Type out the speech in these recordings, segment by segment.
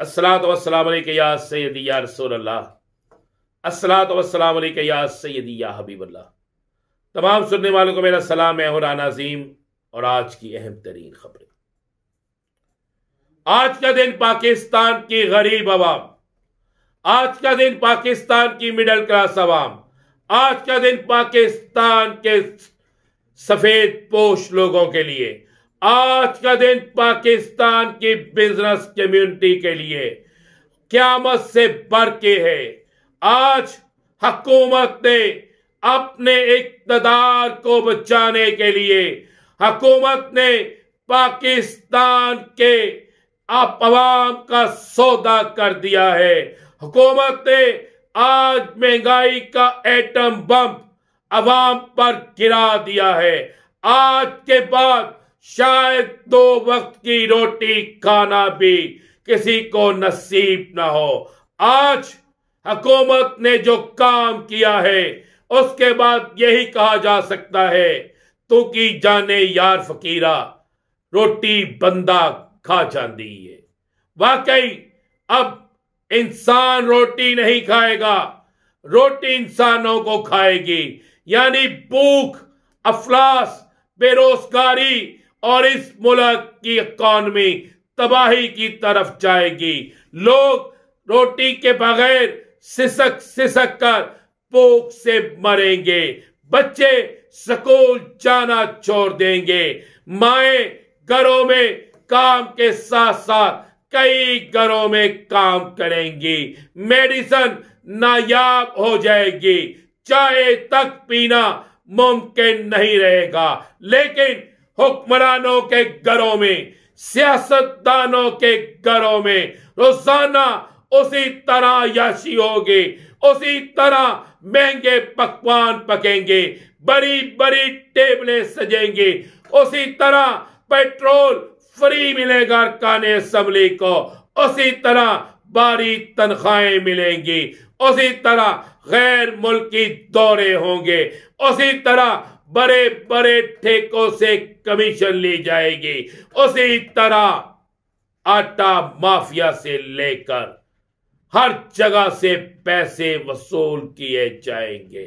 अस्सलातु वस्सलाम अलैका या सय्यदी या रसूल अल्लाह अस्सलातु वस्सलाम अलैका या सय्यदी या हबीबल्लाह तमाम सुनने वालों को मेरा सलाम है और अजीम, और आज की अहम तरीन खबरें। आज का दिन पाकिस्तान की गरीब आवाम आज का दिन पाकिस्तान की मिडिल क्लास आवाम आज का दिन पाकिस्तान के सफ़ेद पोश लोगों के लिए आज का दिन पाकिस्तान की बिज़नेस कम्युनिटी के लिए क्यामत से बढ़ के है। आज हकूमत ने अपने इकतदार को बचाने के लिए हकूमत ने पाकिस्तान के अवाम का सौदा कर दिया है। हुकूमत ने आज महँगाई का एटम बम अवाम पर गिरा दिया है। आज के बाद शायद दो वक्त की रोटी खाना भी किसी को नसीब ना हो। आज हुकूमत ने जो काम किया है, उसके बाद यही कहा जा सकता है, तू की जाने यार फकीरा, रोटी बंदा खा जाती है। वाकई, अब इंसान रोटी नहीं खाएगा, रोटी इंसानों को खाएगी। यानी भूख, अफलास, बेरोजगारी और इस मुल्क की इकॉनमी तबाही की तरफ़ जाएगी। लोग रोटी के बगैर सिसक सिसक कर भूख से मरेंगे। बच्चे स्कूल जाना छोड़ देंगे। माए घरों में काम के साथ साथ कई घरों में काम करेंगी। मेडिसन नायाब हो जाएगी। चाय तक पीना मुमकिन नहीं रहेगा। लेकिन हुक्मरानों के घरों में, सियासतदानों के घरों में, रोज़ाना उसी तरह याशी होगी, उसी तरह महँगे पकवान पकेंगे बड़ी बड़ी टेबलें सजेंगी, उसी तरह पेट्रोल फ्री मिलेगा अरकान असम्बली को, उसी तरह बारी तनख्वाहें मिलेंगी, उसी तरह गैर मुल्की दौरे होंगे, उसी तरह बड़े बड़े ठेकों से कमीशन ली जाएगी। उसी तरह आटा माफिया से लेकर हर जगह से पैसे वसूल किए जाएँगे।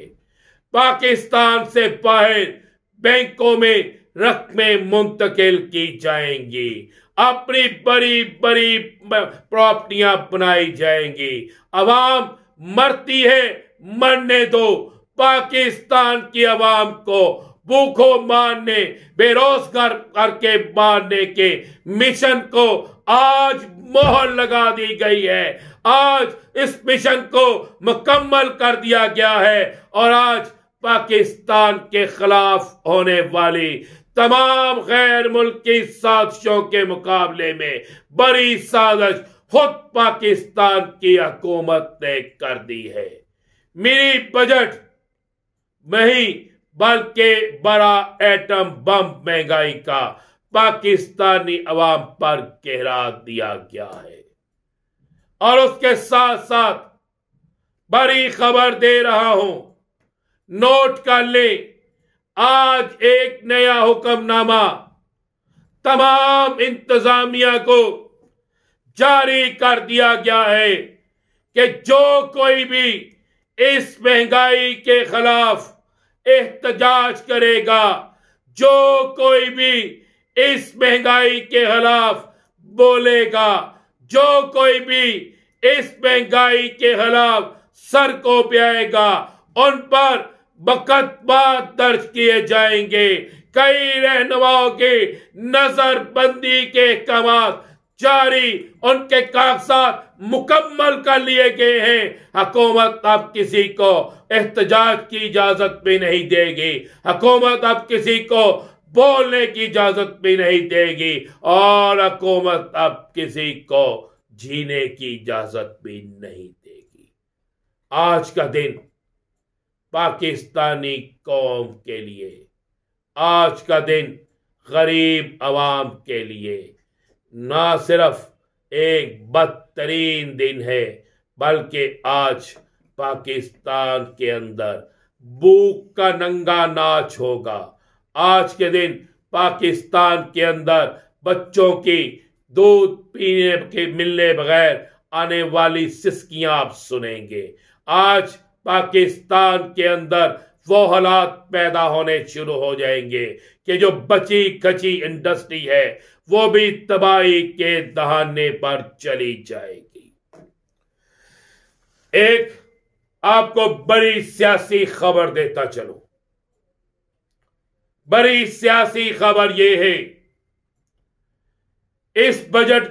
पाकिस्तान से बाहर बैंकों में रकमें मुंतकिल की जाएँगी। अपनी बड़ी बड़ी प्रॉपर्टियाँ बनाई जाएँगी। अवाम मरती है, मरने दो। पाकिस्तान की आवाम को भूखो मारने बेरोजगार करके मारने के मिशन को आज मोहर लगा दी गई है। आज इस मिशन को मुकम्मल कर दिया गया है और आज पाकिस्तान के खिलाफ होने वाली तमाम गैर मुल्की साजिशों के मुकाबले में बड़ी साजिश खुद पाकिस्तान की हुकूमत ने कर दी है। मेरी बजट नहीं, बल्कि बड़ा एटम बम महँगाई का पाकिस्तानी अवाम पर गहरा दिया गया है। और उसके साथ साथ बड़ी खबर दे रहा हूँ, नोट कर ले, आज एक नया हुक्मनामा तमाम इंतजामिया को जारी कर दिया गया है कि जो कोई भी इस महँगाई के खिलाफ एहतजाज करेगा। जो कोई भी इस महँगाई के खिलाफ बोलेगा, जो कोई भी इस महँगाई के खिलाफ सर को आएगा, उन पर बकतबात दर्ज किए जाएँगे। कई रहनुमाओं की नजरबंदी के कमात जारी उनके कागजात मुकम्मल कर लिए गए हैं। हकूमत अब किसी को एहतजाज की इजाज़त भी नहीं देगी। हुकूमत अब किसी को बोलने की इजाज़त भी नहीं देगी। और हकूमत अब किसी को जीने की इजाज़त भी नहीं देगी। आज का दिन पाकिस्तानी कौम के लिए, आज का दिन गरीब आवाम के लिए ना सिर्फ़ एक बदतरीन दिन है, बल्कि आज पाकिस्तान के अंदर भूख का नंगा नाच होगा। आज के दिन पाकिस्तान के अंदर बच्चों की दूध पीने के मिलने बगैर आने वाली सिस्कियाँ आप सुनेंगे। आज पाकिस्तान के अंदर वो हालात पैदा होने शुरू हो जाएँगे कि जो बची कची इंडस्ट्री है, वो भी तबाही के दहाने पर चली जाएगी। एक, आपको बड़ी सियासी खबर देता चलो। बड़ी सियासी खबर यह है, इस बजट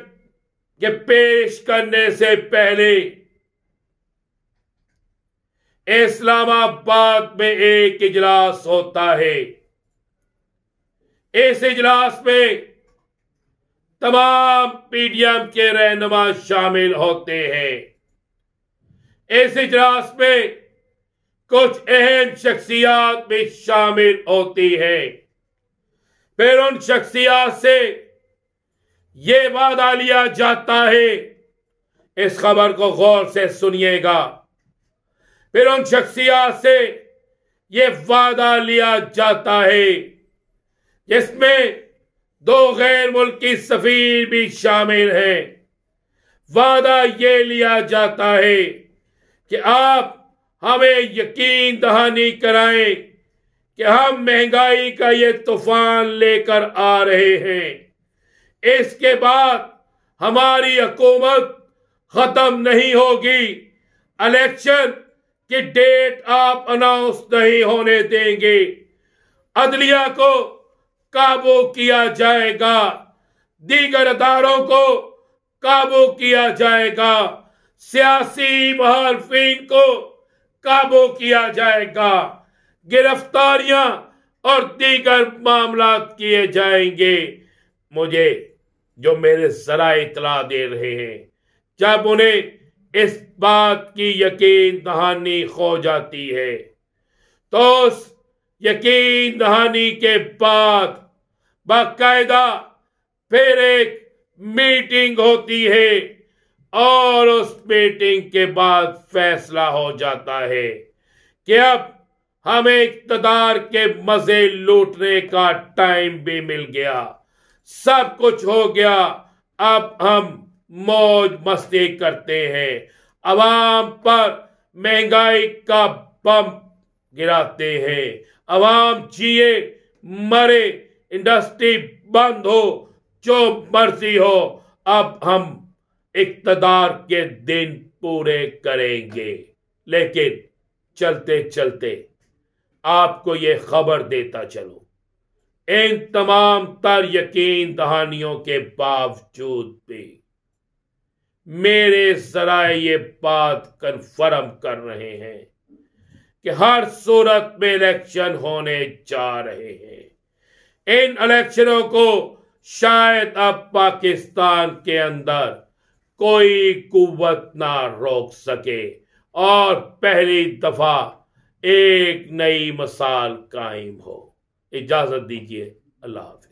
के पेश करने से पहले इस्लामाबाद में एक इजलास होता है। इस इजलास में तमाम पीडीएम के रहनुमा शामिल होते हैं। इस इजलास में कुछ अहम शख्सियात भी शामिल होती है। फिर उन शख्सियात से ये वादा लिया जाता है, इस खबर को गौर से सुनिएगा। फिर उन शख्सियात से ये वादा लिया जाता है, जिसमें दो गैर मुल्की सफीर भी शामिल हैं। वादा ये लिया जाता है कि आप हमें यकीन दहानी कराएँ कि हम महँगाई का ये तूफ़ान लेकर आ रहे हैं। इसके बाद हमारी हुकूमत खत्म नहीं होगी। इलेक्शन की डेट आप अनाउंस नहीं होने देंगे। अदलिया को काबू किया जाएगा। दीगर अदारों को काबू किया जाएगा। सियासी महारफीन को काबू किया जाएगा। गिरफ्तारियाँ और दीगर मामला किए जाएँगे। मुझे जो मेरे जरा इतला दे रहे हैं, जब उन्हें इस बात की यकीन दहानी खो जाती है। तो उस यकीन दहानी के बाद बाकायदा फिर एक मीटिंग होती है और उस मीटिंग के बाद फैसला हो जाता है कि अब हमें इकतदार के मज़े लूटने का टाइम भी मिल गया। सब कुछ हो गया। अब हम मौज मस्ती करते हैं। अवाम पर महँगाई का बम गिराते हैं। अवाम जिए, मरे, इंडस्ट्री बंद हो, जो मर्ज़ी हो, अब हम इकतदार के दिन पूरे करेंगे। लेकिन चलते चलते आपको ये खबर देता चलो। इन तमाम तर यकीन दहानियों के बावजूद भी मेरे जराए ये बात कन्फर्म कर रहे हैं कि हर सूरत में इलेक्शन होने जा रहे हैं। इन इलेक्शनों को शायद अब पाकिस्तान के अंदर कोई कुवत ना रोक सके। और पहली दफ़ा एक नई मिसाल कायम हो। इजाज़त दीजिए। अल्लाह हाफिज।